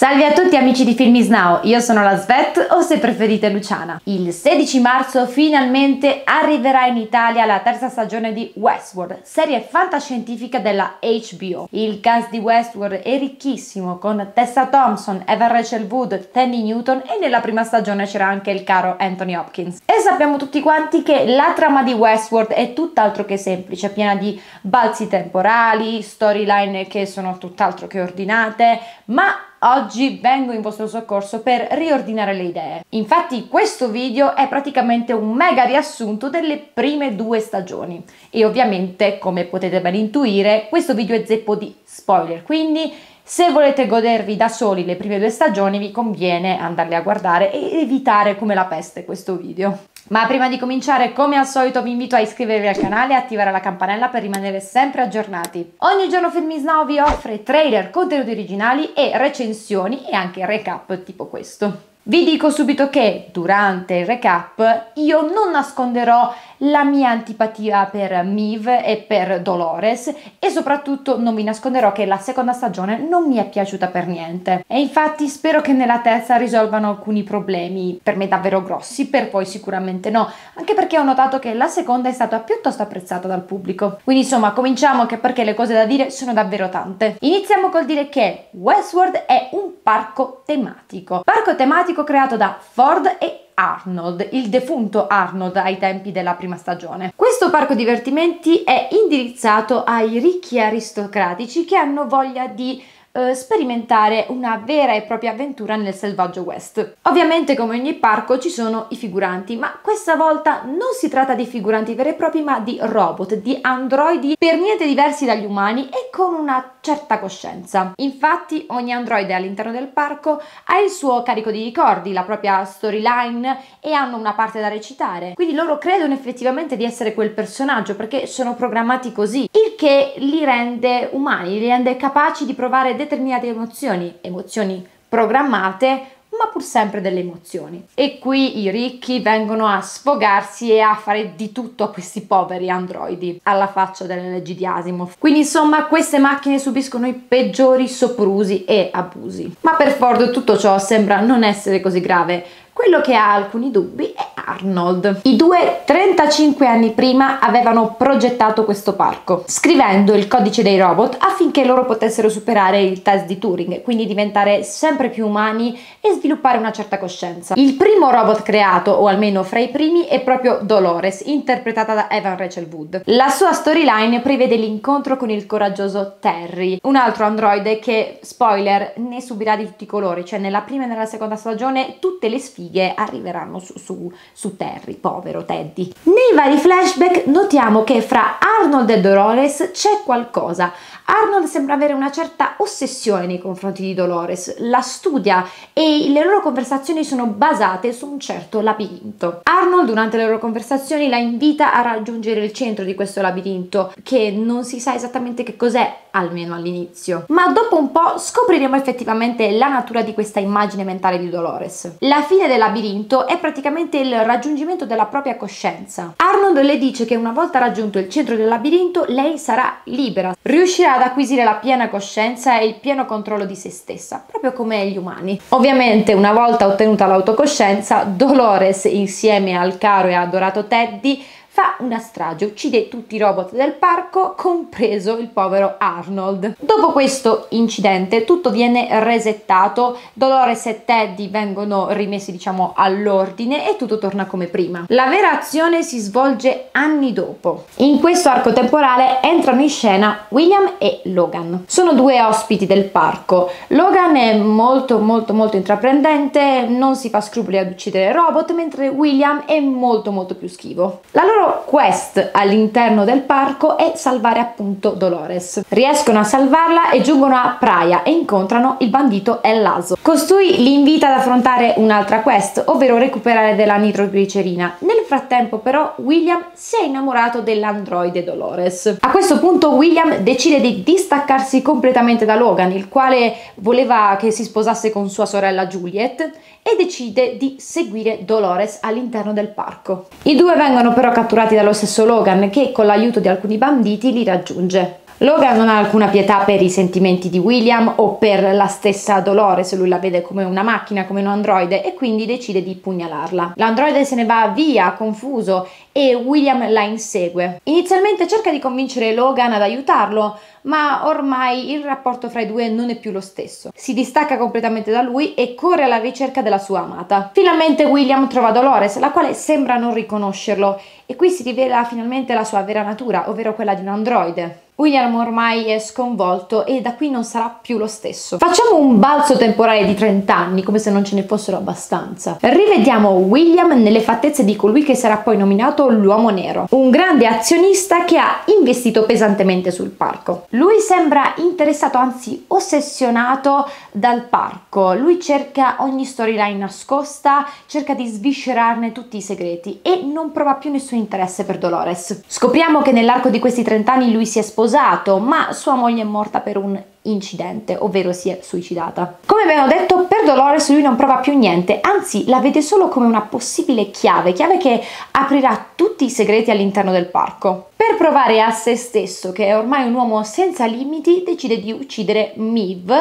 Salve a tutti amici di Film is Now, io sono la Svet o se preferite Luciana. Il 16 marzo finalmente arriverà in Italia la terza stagione di Westworld, serie fantascientifica della HBO. Il cast di Westworld è ricchissimo con Tessa Thompson, Evan Rachel Wood, Tandy Newton e nella prima stagione c'era anche il caro Anthony Hopkins. E sappiamo tutti quanti che la trama di Westworld è tutt'altro che semplice, piena di balzi temporali, storyline che sono tutt'altro che ordinate, ma Oggi vengo in vostro soccorso per riordinare le idee. Infatti questo video è praticamente un mega riassunto delle prime due stagioni e ovviamente come potete ben intuire questo video è zeppo di spoiler, quindi se volete godervi da soli le prime due stagioni vi conviene andarle a guardare e evitare come la peste questo video. Ma prima di cominciare, come al solito, vi invito a iscrivervi al canale e attivare la campanella per rimanere sempre aggiornati. Ogni giorno Filmis Now vi offre trailer, contenuti originali e recensioni e anche recap tipo questo. Vi dico subito che durante il recap io non nasconderò la mia antipatia per Miv e per Dolores e soprattutto non vi nasconderò che la seconda stagione non mi è piaciuta per niente e infatti spero che nella terza risolvano alcuni problemi per me davvero grossi, per voi sicuramente no, anche perché ho notato che la seconda è stata piuttosto apprezzata dal pubblico. Quindi insomma cominciamo anche perché le cose da dire sono davvero tante. Iniziamo col dire che Westworld è un parco tematico, parco tematico creato da Ford e Arnold, il defunto Arnold ai tempi della prima stagione. Questo parco divertimenti è indirizzato ai ricchi aristocratici che hanno voglia di eh, sperimentare una vera e propria avventura nel selvaggio West. Ovviamente come ogni parco ci sono i figuranti, ma questa volta non si tratta di figuranti veri e propri, ma di robot, di androidi per niente diversi dagli umani e con una certa coscienza. Infatti ogni androide all'interno del parco ha il suo carico di ricordi, la propria storyline e hanno una parte da recitare. Quindi loro credono effettivamente di essere quel personaggio perché sono programmati così, il che li rende umani, li rende capaci di provare determinate emozioni, emozioni programmate ma pur sempre delle emozioni. E qui i ricchi vengono a sfogarsi e a fare di tutto a questi poveri androidi, alla faccia delle leggi di Asimov. Quindi insomma queste macchine subiscono i peggiori soprusi e abusi. Ma per Ford tutto ciò sembra non essere così grave. Quello che ha alcuni dubbi è Arnold. I due 35 anni prima avevano progettato questo parco, scrivendo il codice dei robot affinché loro potessero superare il test di Turing, quindi diventare sempre più umani e sviluppare una certa coscienza. Il primo robot creato, o almeno fra i primi, è proprio Dolores, interpretata da Evan Rachel Wood. La sua storyline prevede l'incontro con il coraggioso Terry, un altro androide che, spoiler, ne subirà di tutti i colori, cioè nella prima e nella seconda stagione tutte le sfighe arriveranno su, su su Terry, povero Teddy. Nei vari flashback notiamo che fra Arnold e Dolores c'è qualcosa. Arnold sembra avere una certa ossessione nei confronti di Dolores, la studia e le loro conversazioni sono basate su un certo labirinto. Arnold durante le loro conversazioni la invita a raggiungere il centro di questo labirinto, che non si sa esattamente che cos'è, almeno all'inizio. Ma dopo un po' scopriremo effettivamente la natura di questa immagine mentale di Dolores. La fine del labirinto è praticamente il raggiungimento della propria coscienza. Arnold le dice che una volta raggiunto il centro del labirinto lei sarà libera, riuscirà ad acquisire la piena coscienza e il pieno controllo di se stessa, proprio come gli umani. Ovviamente una volta ottenuta l'autocoscienza, Dolores insieme al caro e adorato Teddy fa una strage, uccide tutti i robot del parco, compreso il povero Arnold. Dopo questo incidente tutto viene resettato, Dolores e Teddy vengono rimessi diciamo all'ordine e tutto torna come prima. La vera azione si svolge anni dopo. In questo arco temporale entrano in scena William e Logan. Sono due ospiti del parco. Logan è molto molto molto intraprendente, non si fa scrupoli ad uccidere robot, mentre William è molto molto più schivo. La loro quest all'interno del parco è salvare appunto Dolores. Riescono a salvarla e giungono a Praia e incontrano il bandito El Lazo. Costui li invita ad affrontare un'altra quest, ovvero recuperare della nitroglicerina. Nel frattempo però William si è innamorato dell'androide Dolores. A questo punto William decide di distaccarsi completamente da Logan, il quale voleva che si sposasse con sua sorella Juliet e decide di seguire Dolores all'interno del parco. I due vengono però catturati dallo stesso Logan che con l'aiuto di alcuni banditi li raggiunge. Logan non ha alcuna pietà per i sentimenti di William o per la stessa Dolores, lui la vede come una macchina, come un androide e quindi decide di pugnalarla. L'androide se ne va via, confuso, e William la insegue. Inizialmente cerca di convincere Logan ad aiutarlo, ma ormai il rapporto fra i due non è più lo stesso. Si distacca completamente da lui e corre alla ricerca della sua amata. Finalmente William trova Dolores, la quale sembra non riconoscerlo, e qui si rivela finalmente la sua vera natura, ovvero quella di un androide. William ormai è sconvolto e da qui non sarà più lo stesso. Facciamo un balzo temporale di 30 anni, come se non ce ne fossero abbastanza. Rivediamo William nelle fattezze di colui che sarà poi nominato l'uomo nero, un grande azionista che ha investito pesantemente sul parco. Lui sembra interessato, anzi ossessionato dal parco. Lui cerca ogni storyline nascosta, cerca di sviscerarne tutti i segreti e non prova più nessun interesse per Dolores. Scopriamo che nell'arco di questi 30 anni lui si è sposato sposato, ma sua moglie è morta per un incidente, ovvero si è suicidata. Come abbiamo detto, per Dolores lui non prova più niente, anzi la vede solo come una possibile chiave, chiave che aprirà tutti i segreti all'interno del parco. Per provare a se stesso che è ormai un uomo senza limiti, decide di uccidere Miv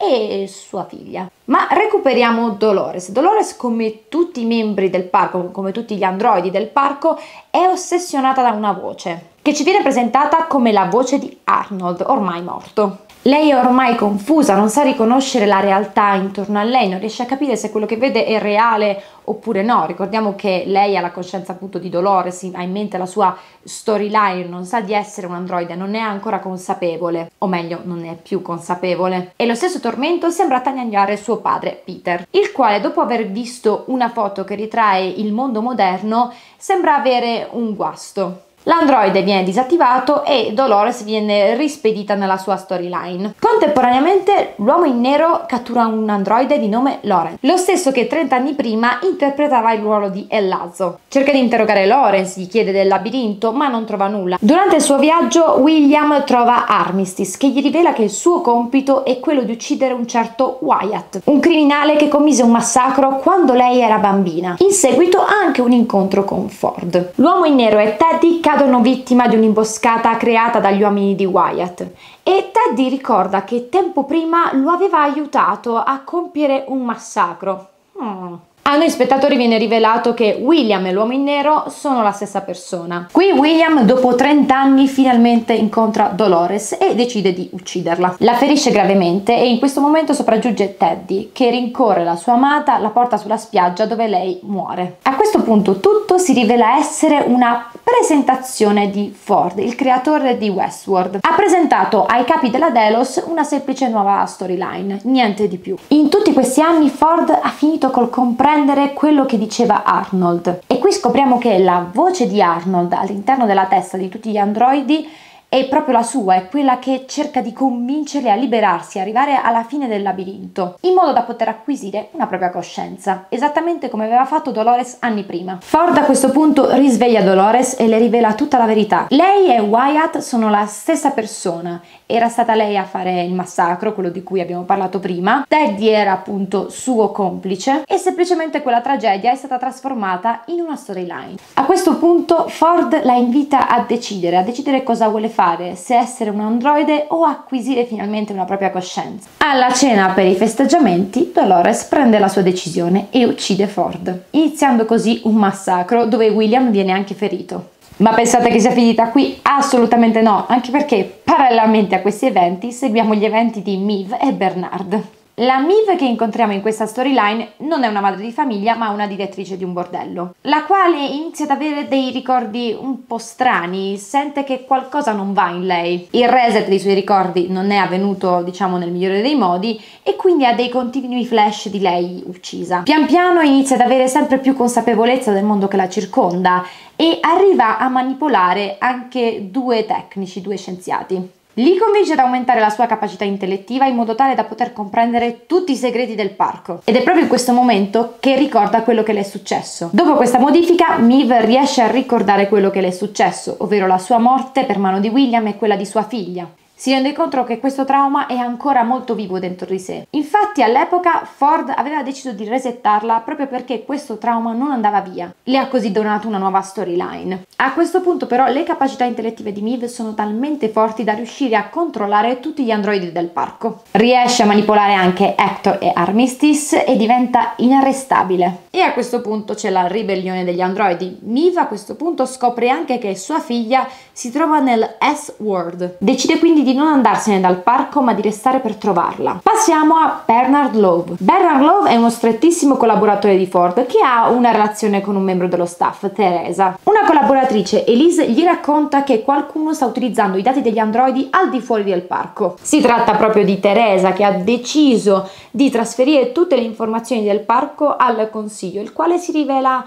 e sua figlia. Ma recuperiamo Dolores. Dolores, come tutti i membri del parco, come tutti gli androidi del parco, è ossessionata da una voce che ci viene presentata come la voce di Arnold, ormai morto. Lei è ormai confusa, non sa riconoscere la realtà intorno a lei, non riesce a capire se quello che vede è reale oppure no. Ricordiamo che lei ha la coscienza appunto di Dolores, ha in mente la sua storyline, non sa di essere un androide, non è ancora consapevole, o meglio, non è più consapevole. E lo stesso tormento sembra attanagliare suo padre, Peter, il quale dopo aver visto una foto che ritrae il mondo moderno sembra avere un guasto. L'androide viene disattivato e Dolores viene rispedita nella sua storyline. Contemporaneamente l'uomo in nero cattura un androide di nome Lorenz, lo stesso che 30 anni prima interpretava il ruolo di El Lazo. Cerca di interrogare Lorenz, gli chiede del labirinto, ma non trova nulla. Durante il suo viaggio William trova Armistice, che gli rivela che il suo compito è quello di uccidere un certo Wyatt, un criminale che commise un massacro quando lei era bambina. In seguito ha anche un incontro con Ford. L'uomo in nero e Teddy vittima di un'imboscata creata dagli uomini di Wyatt e Teddy ricorda che tempo prima lo aveva aiutato a compiere un massacro. Hmm. A noi spettatori viene rivelato che William e l'uomo in nero sono la stessa persona. Qui William dopo 30 anni finalmente incontra Dolores e decide di ucciderla. La ferisce gravemente e in questo momento sopraggiunge Teddy che rincorre la sua amata, la porta sulla spiaggia dove lei muore. A questo punto tutto si rivela essere una presentazione di Ford, il creatore di Westworld. Ha presentato ai capi della Delos una semplice nuova storyline, niente di più. In tutti questi anni Ford ha finito col comprendere comprendere quello che diceva Arnold. E qui scopriamo che la voce di Arnold all'interno della testa di tutti gli androidi è proprio la sua, è quella che cerca di convincerli a liberarsi, arrivare alla fine del labirinto, in modo da poter acquisire una propria coscienza, esattamente come aveva fatto Dolores anni prima. Ford a questo punto risveglia Dolores e le rivela tutta la verità. Lei e Wyatt sono la stessa persona, era stata lei a fare il massacro, quello di cui abbiamo parlato prima, Teddy era appunto suo complice e semplicemente quella tragedia è stata trasformata in una storyline. A questo punto Ford la invita a decidere, a decidere cosa vuole fare fare, se essere un androide o acquisire finalmente una propria coscienza. Alla cena per i festeggiamenti, Dolores prende la sua decisione e uccide Ford, iniziando così un massacro dove William viene anche ferito. Ma pensate che sia finita qui? Assolutamente no, anche perché parallelamente a questi eventi seguiamo gli eventi di Miv e Bernard. La Miv che incontriamo in questa storyline non è una madre di famiglia ma una direttrice di un bordello, la quale inizia ad avere dei ricordi un po' strani, sente che qualcosa non va in lei. Il reset dei suoi ricordi non è avvenuto diciamo nel migliore dei modi e quindi ha dei continui flash di lei uccisa. Pian piano inizia ad avere sempre più consapevolezza del mondo che la circonda e arriva a manipolare anche due tecnici, due scienziati. Li convince ad aumentare la sua capacità intellettiva in modo tale da poter comprendere tutti i segreti del parco. Ed è proprio in questo momento che ricorda quello che le è successo. Dopo questa modifica, Miv riesce a ricordare quello che le è successo, ovvero la sua morte per mano di William e quella di sua figlia. Si rende conto che questo trauma è ancora molto vivo dentro di sé. Infatti all'epoca Ford aveva deciso di resettarla proprio perché questo trauma non andava via. Le ha così donato una nuova storyline. A questo punto però le capacità intellettive di Miv sono talmente forti da riuscire a controllare tutti gli androidi del parco. Riesce a manipolare anche Hector e Armistice e diventa inarrestabile. E a questo punto c'è la ribellione degli androidi. Miv a questo punto scopre anche che sua figlia si trova nel S-World. Decide quindi di non andarsene dal parco ma di restare per trovarla. Passiamo a Bernard Love. Bernard Love è uno strettissimo collaboratore di Ford che ha una relazione con un membro dello staff, Teresa. Una collaboratrice, Elise, gli racconta che qualcuno sta utilizzando i dati degli androidi al di fuori del parco. Si tratta proprio di Teresa che ha deciso di trasferire tutte le informazioni del parco al consiglio, il quale si rivela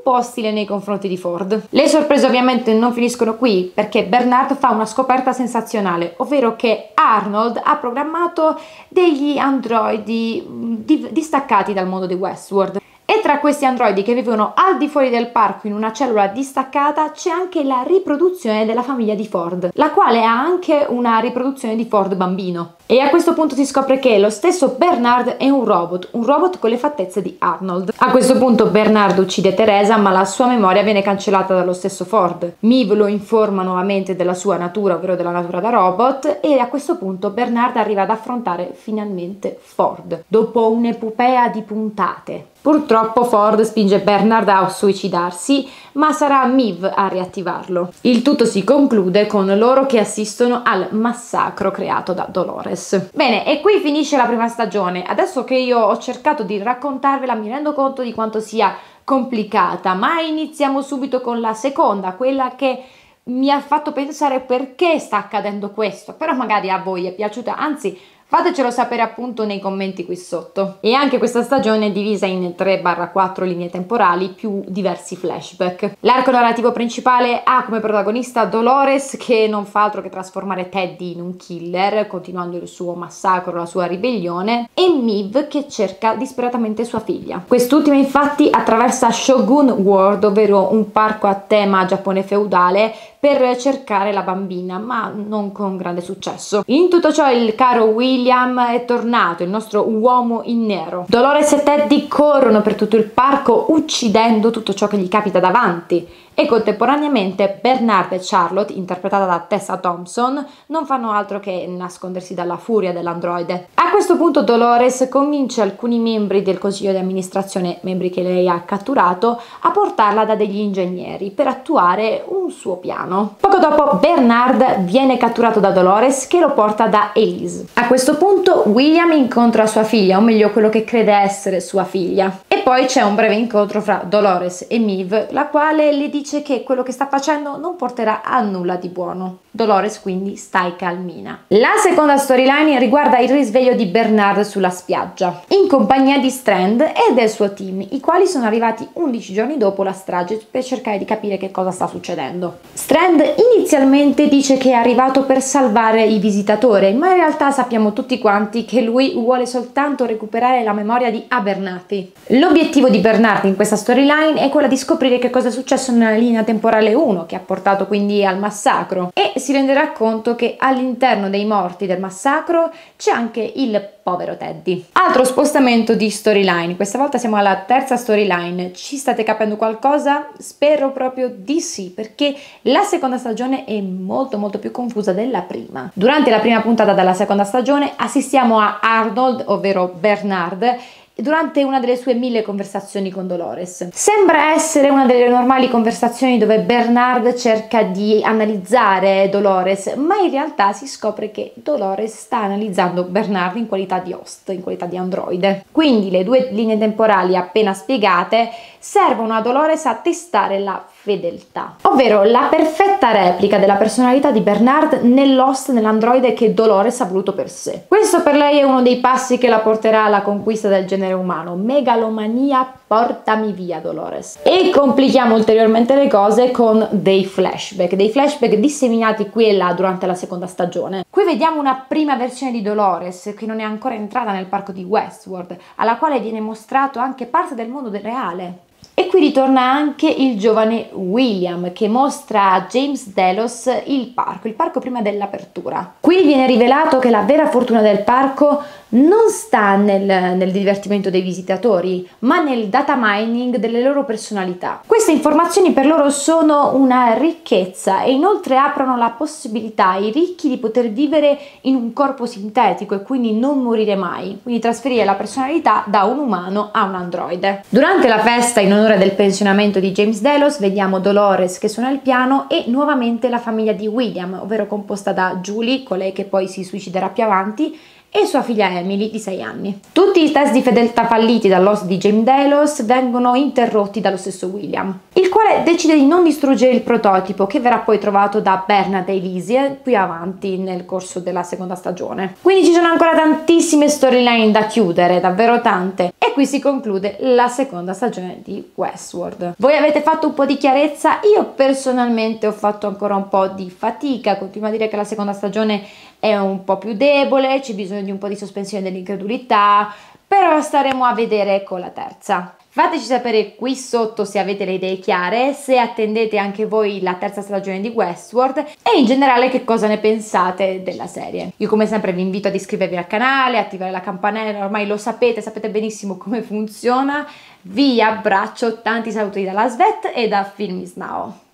un po' ostile nei confronti di Ford. Le sorprese ovviamente non finiscono qui perché Bernard fa una scoperta sensazionale, ovvero che Arnold ha programmato degli androidi mm, distaccati dal mondo di Westworld. E tra questi androidi che vivono al di fuori del parco in una cellula distaccata c'è anche la riproduzione della famiglia di Ford, la quale ha anche una riproduzione di Ford bambino. E a questo punto si scopre che lo stesso Bernard è un robot, un robot con le fattezze di Arnold. A questo punto Bernard uccide Teresa, ma la sua memoria viene cancellata dallo stesso Ford. Miv lo informa nuovamente della sua natura, ovvero della natura da robot, e a questo punto Bernard arriva ad affrontare finalmente Ford, dopo un'epopea di puntate. Purtroppo Ford spinge Bernard a suicidarsi, ma sarà Miv a riattivarlo. Il tutto si conclude con loro che assistono al massacro creato da Dolores. Bene, e qui finisce la prima stagione. Adesso che io ho cercato di raccontarvela mi rendo conto di quanto sia complicata, ma iniziamo subito con la seconda, quella che mi ha fatto pensare perché sta accadendo questo, però magari a voi è piaciuta, anzi Fatecelo sapere appunto nei commenti qui sotto. E anche questa stagione è divisa in 3-4 linee temporali più diversi flashback. L'arco narrativo principale ha come protagonista Dolores che non fa altro che trasformare Teddy in un killer, continuando il suo massacro, la sua ribellione, e Miv che cerca disperatamente sua figlia. Quest'ultima infatti attraversa Shogun World, ovvero un parco a tema Giappone feudale, per cercare la bambina, ma non con grande successo. In tutto ciò il caro William è tornato, il nostro uomo in nero. Dolores e Teddy corrono per tutto il parco uccidendo tutto ciò che gli capita davanti e contemporaneamente Bernard e Charlotte, interpretata da Tessa Thompson, non fanno altro che nascondersi dalla furia dell'androide. A questo punto Dolores convince alcuni membri del consiglio di amministrazione, membri che lei ha catturato, a portarla da degli ingegneri per attuare un suo piano. Poco dopo Bernard viene catturato da Dolores che lo porta da Elise. A questo punto William incontra sua figlia, o meglio quello che crede essere sua figlia. E poi c'è un breve incontro fra Dolores e Miv, la quale le dice dice che quello che sta facendo non porterà a nulla di buono. Dolores quindi stai calmina. La seconda storyline riguarda il risveglio di Bernard sulla spiaggia, in compagnia di Strand e del suo team, i quali sono arrivati 11 giorni dopo la strage per cercare di capire che cosa sta succedendo. Strand inizialmente dice che è arrivato per salvare i visitatori, ma in realtà sappiamo tutti quanti che lui vuole soltanto recuperare la memoria di Abernathy. L'obiettivo di Bernard in questa storyline è quella di scoprire che cosa è successo nella linea temporale 1 che ha portato quindi al massacro e si renderà conto che all'interno dei morti del massacro c'è anche il povero Teddy. Altro spostamento di storyline, questa volta siamo alla terza storyline, ci state capendo qualcosa? Spero proprio di sì, perché la seconda stagione è molto molto più confusa della prima. Durante la prima puntata della seconda stagione assistiamo a Arnold, ovvero Bernard, durante una delle sue mille conversazioni con Dolores. Sembra essere una delle normali conversazioni dove Bernard cerca di analizzare Dolores, ma in realtà si scopre che Dolores sta analizzando Bernard in qualità di host, in qualità di androide. Quindi le due linee temporali appena spiegate servono a Dolores a testare la fedeltà, ovvero la perfetta replica della personalità di Bernard nell'host nell'androide che Dolores ha voluto per sé. Questo per lei è uno dei passi che la porterà alla conquista del genere umano, megalomania portami via Dolores. E complichiamo ulteriormente le cose con dei flashback, dei flashback disseminati qui e là durante la seconda stagione. Qui vediamo una prima versione di Dolores che non è ancora entrata nel parco di Westworld, alla quale viene mostrato anche parte del mondo reale E qui ritorna anche il giovane William che mostra a James Delos il parco, il parco prima dell'apertura. Qui viene rivelato che la vera fortuna del parco non sta nel, nel, divertimento dei visitatori, ma nel data mining delle loro personalità. Queste informazioni per loro sono una ricchezza e inoltre aprono la possibilità ai ricchi di poter vivere in un corpo sintetico e quindi non morire mai, quindi trasferire la personalità da un umano a un androide. Durante la festa in onore del pensionamento di James Delos vediamo Dolores che suona il piano e nuovamente la famiglia di William, ovvero composta da Julie, colei che poi si suiciderà più avanti, e sua figlia Emily di 6 anni. Tutti i test di fedeltà falliti dall'host di James Delos vengono interrotti dallo stesso William, il quale decide di non distruggere il prototipo che verrà poi trovato da Bernard e Elysie qui avanti nel corso della seconda stagione. Quindi ci sono ancora tantissime storyline da chiudere, davvero tante. Qui si conclude la seconda stagione di Westworld. Voi avete fatto un po' di chiarezza, io personalmente ho fatto ancora un po' di fatica, continuo a dire che la seconda stagione è un po' più debole, c'è bisogno di un po' di sospensione dell'incredulità, però staremo a vedere con la terza. Fateci sapere qui sotto se avete le idee chiare, se attendete anche voi la terza stagione di Westworld e in generale che cosa ne pensate della serie. Io come sempre vi invito ad iscrivervi al canale, attivare la campanella, ormai lo sapete, sapete benissimo come funziona. Vi abbraccio, tanti saluti dalla Svet e da Film is Now.